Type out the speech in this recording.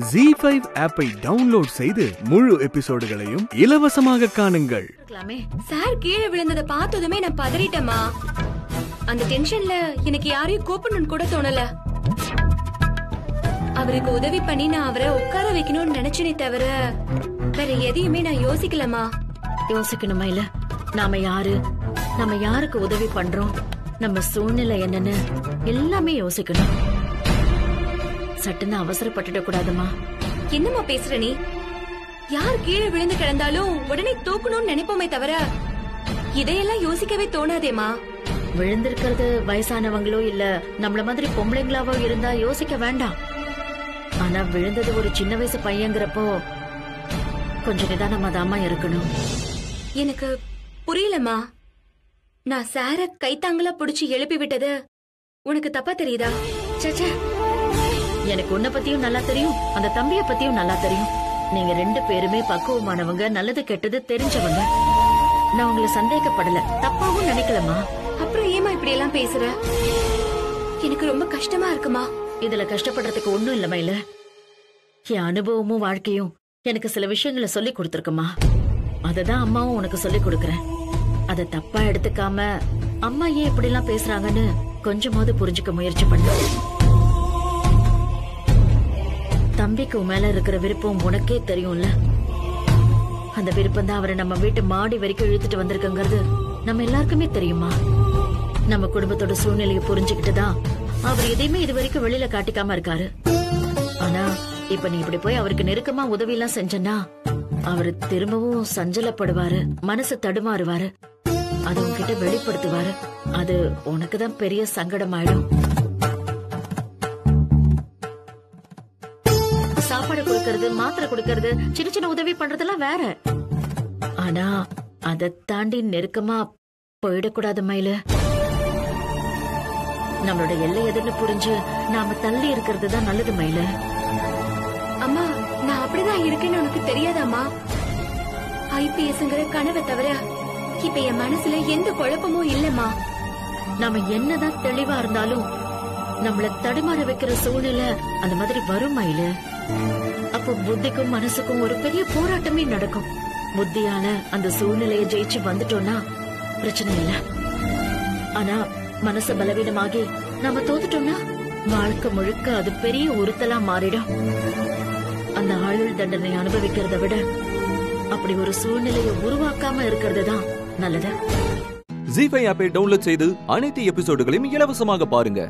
G five ஆப்பை download செய்து முழு எபிசோடுகளையும் இலவசமாக காணுங்கள். சார் கீழே விழுந்ததை பார்த்ததுமே நான் பதறிட்டேமா அந்த டென்ஷன்ல எனக்கு யாரையும் கூப்பிடணும்னு கூட தோணல. அவருக்கு உதவி பண்ணி நான் அவரை உட்கார வைக்கணும்னு நினைச்சேனே தவிர வேற எதையுமே நான் யோசிக்கலமா யோசிக்கணுமா இல்ல? நாம யாரு? நம்ம யாருக்கு உதவி பண்றோம்? நம்ம சூழ்நிலை என்னன்னு எல்லாமே யோசிக்கணும். சட்டுன்னு அவசரப்பட்டுட கூடாதுமா. என்னம்மா பேசுற நீ? யார் கீழே விழுந்து கிடந்தாலும் உடனே தூக்கணும்னு நினைப்போமே தவிர இதையெல்லாம் யோசிக்கவே தோணாதேமா விழுந்திருக்கிறது வயசானவங்களோ இல்ல நம்மள மாதிரி பொம்பளைங்களாவோ இருந்தா யோசிக்க வேண்டாம். ஆனா விழுந்தது ஒரு சின்ன வயசு பையங்கிறப்போ கொஞ்சம் நிதானமா தாமா இருக்கணும். எனக்கு புரியலம்மா. நான் சார கைத்தாங்களா புடிச்சு எழுப்பி விட்டது உனக்கு தப்பா தெரியுதா? ச்சே. எனக்கு உன்னை பத்தியும் நல்லா தெரியும் அந்த தம்பிய பத்தியும் நல்லா தெரியும். நீங்க ரெண்டு பேருமே பக்குவமானவங்க நல்லது கெட்டது தெரிஞ்சவங்க. நான் உங்களை சந்தேகப்படல. தப்பாவும் நினைக்கலமா அப்புறம் ஏமா இப்படி எல்லாம் பேசுற? எனக்கு ரொம்ப கஷ்டமா இருக்குமா? இதுல கஷ்டப்படுறதுக்கு ஒண்ணும் இல்ல மயில. என் அனுபவமும் வாழ்க்கையும் எனக்கு சில விஷயங்களை சொல்லி கொடுத்துருக்குமா. அததான் அம்மாவும் உனக்கு சொல்லி கொடுக்கறேன். அத தப்பா எடுத்துக்காம அம்மா ஏன் இப்படி எல்லாம் பேசுறாங்கன்னு கொஞ்சமாவது புரிஞ்சுக்க முயற்சி பண்ணு. தம்பிக்கு மேல இருக்கிற விருப்பம் உனக்கே தெரியும்ல? அந்த விருப்பம் தான் அவரை நம்ம வீட்டு மாடி வரைக்கும் இழுத்துட்டு வந்திருக்குங்கிறது நம்ம எல்லாருக்குமே தெரியுமா? நம்ம குடும்பத்தோட சூழ்நிலையை புரிஞ்சுக்கிட்டு தான் அவர் எதையுமே இது வரைக்கும் வெளியில காட்டிக்காம இருக்காரு. ஆனா இப்ப நீ இப்படி போய் அவருக்கு நெருக்கமா உதவி எல்லாம் செஞ்சனா அவர் திரும்பவும் சஞ்சலப்படுவாரு மனசு தடுமாறுவாரு அது உன்கிட்ட வெளிப்படுத்துவாரு. அது உனக்குதான் பெரிய சங்கடமாயிடும். ஆயிடும் கொடுக்கறது மாத்திரை கொடுக்கறது சின்ன சின்ன உதவி பண்றதெல்லாம் வேற. ஆனா அதை தாண்டி நெருக்கமா போயிடக்கூடாது மயிலு. நம்மளோட எல்லை எதுன்னு புரிஞ்சு நாம தள்ளி இருக்கிறது தான் நல்லது மயிலு. அம்மா நான் அப்படிதான் இருக்கேன்னு உனக்கு தெரியாதாம்மா? ஐபிஎஸ்ங்கிற கனவை தவிர இப்ப என் மனசுல எந்த குழப்பமும் இல்லம்மா. நாம என்னதான் தெளிவா இருந்தாலும் நம்மள தடுமாற வைக்கிற சூழ்நிலை அந்த மாதிரி வரும் மயிலு. அப்போ புத்திக்கும் மனசுக்கும் ஒரு பெரிய போராட்டமே நடக்கும். புத்தியால அந்த சூழ்நிலையை ஜெயிச்சு வந்துட்டோம்னா பிரச்சனை இல்ல. ஆனா மனசு பலவீனமாகி நாம தோத்துட்டோம்னா வாழ்க்கை முழுக்க அது பெரிய உறுத்தலா மாறிடும். அந்த ஆயுள் தண்டனை அனுபவிக்கிறத விட அப்படி ஒரு சூழ்நிலையை உருவாக்காம இருக்கிறது தான் நல்லது. ஜி ஆப்பை டவுன்லோட் செய்து அனைத்து எபிசோடுகளையும் இலவசமாக பாருங்க.